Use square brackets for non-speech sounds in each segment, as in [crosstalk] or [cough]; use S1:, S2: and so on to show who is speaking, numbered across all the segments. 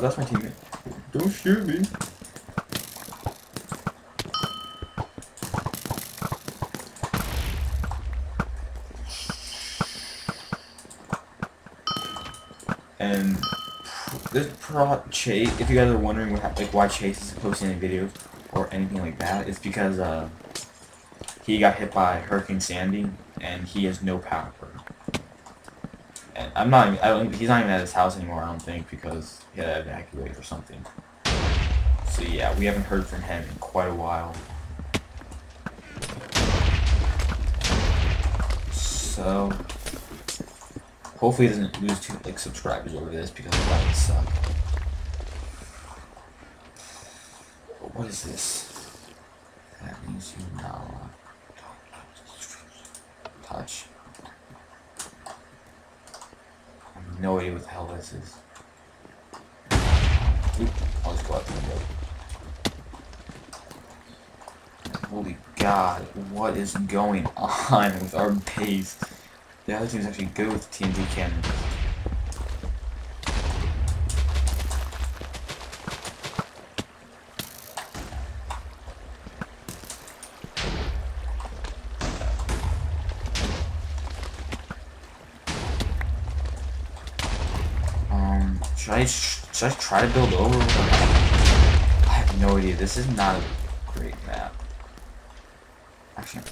S1: Oh, that's my teammate. Don't shoot me. And this pro Chase, if you guys are wondering what, like why Chase isn't posting any videos or anything like that, it's because uh, he got hit by Hurricane Sandy and he has no power. I'm not. Even, I don't, he's not even at his house anymore. I don't think because he had to evacuate or something. So yeah, we haven't heard from him in quite a while. So hopefully he doesn't lose too like subscribers over this because that would suck. What is this? That means you now uh, touch. I have no idea what the hell this is. Oop, I'll just go out the window. Holy god, what is going [laughs] on with our base? The other team's actually good with TNT cannons. Should I should I try to build over? I have no idea. This is not a great map. Actually,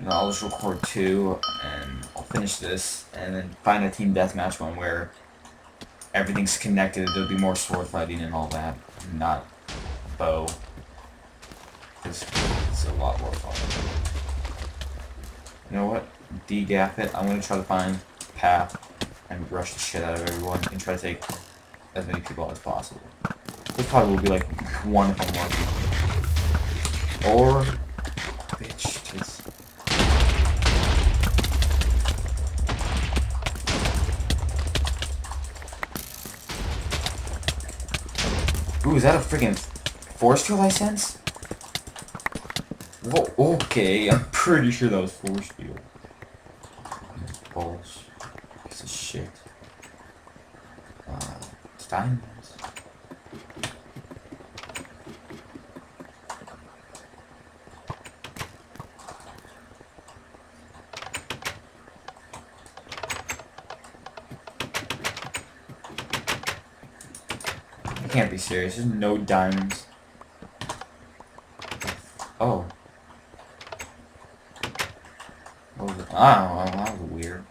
S1: no, um, I'll just record two, and I'll finish this, and then find a team deathmatch one where everything's connected. There'll be more sword fighting and all that, not bow. It's a lot more fun. You know what? D-gap it. I'm gonna try to find path and rush the shit out of everyone and try to take as many people out as possible. This probably will be like one I'm. Or bitch, just Ooh, is that a freaking forestry license? Whoa, okay, I'm pretty sure that was field. Balls. Piece of shit. Uh, it's diamonds. I can't be serious. There's no diamonds. Oh. oh. I don't know. That was weird.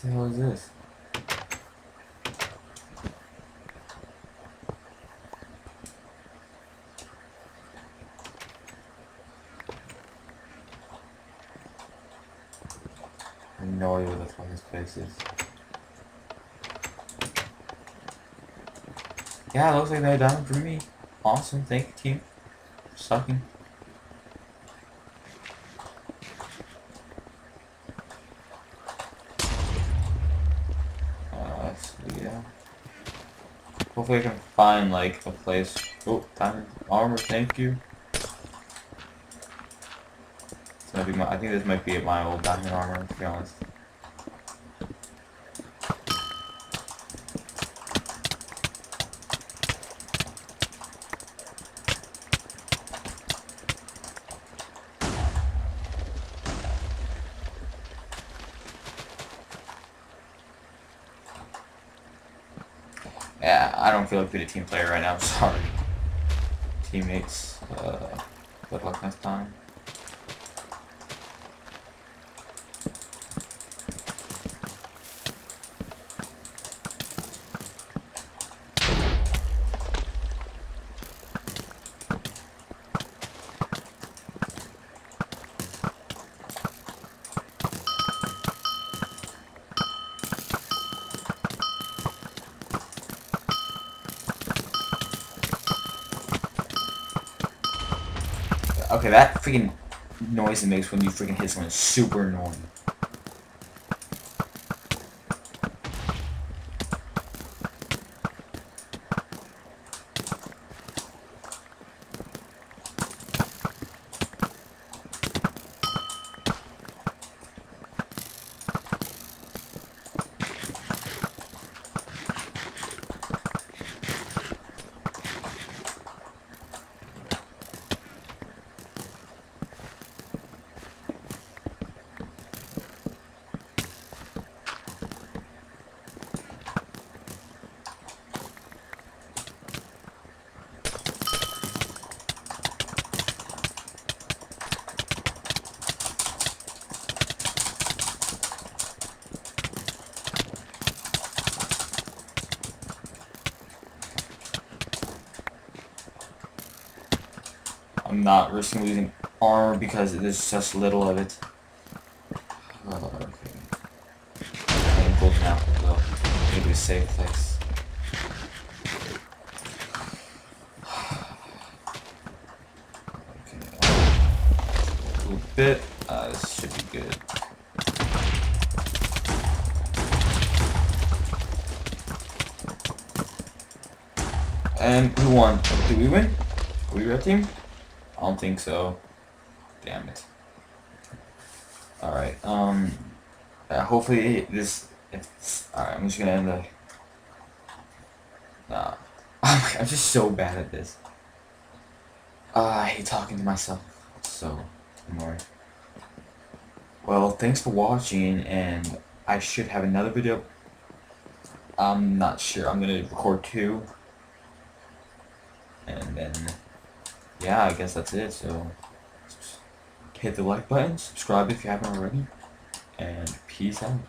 S1: What the hell is this? I have no idea what the fuck this place is. Yeah, looks like they're done for me. Awesome, thank you team. Sucking. Uh, so yeah. Hopefully I can find like a place. Oh, diamond armor, thank you. This might be my, I think this might be my old diamond armor, to be honest. Yeah, I don't feel like being a team player right now. I'm [laughs] sorry. Teammates, uh, good luck next time. Okay, that freaking noise it makes when you freaking hit someone is super annoying. I'm not risking losing armor because there's such little of it. Oh, okay. And golden apple though. A safe place. Okay. A little bit. Uh, this should be good. And who won? Did we win? Were we team? I don't think so. Damn it. Alright, um... Uh, hopefully this... Alright, I'm just gonna end the... Nah. [laughs] I'm just so bad at this. Uh, I hate talking to myself. So. Well, thanks for watching, and I should have another video. I'm not sure. I'm gonna record two. And then, yeah, I guess that's it. So, hit the like button, subscribe if you haven't already, and peace out.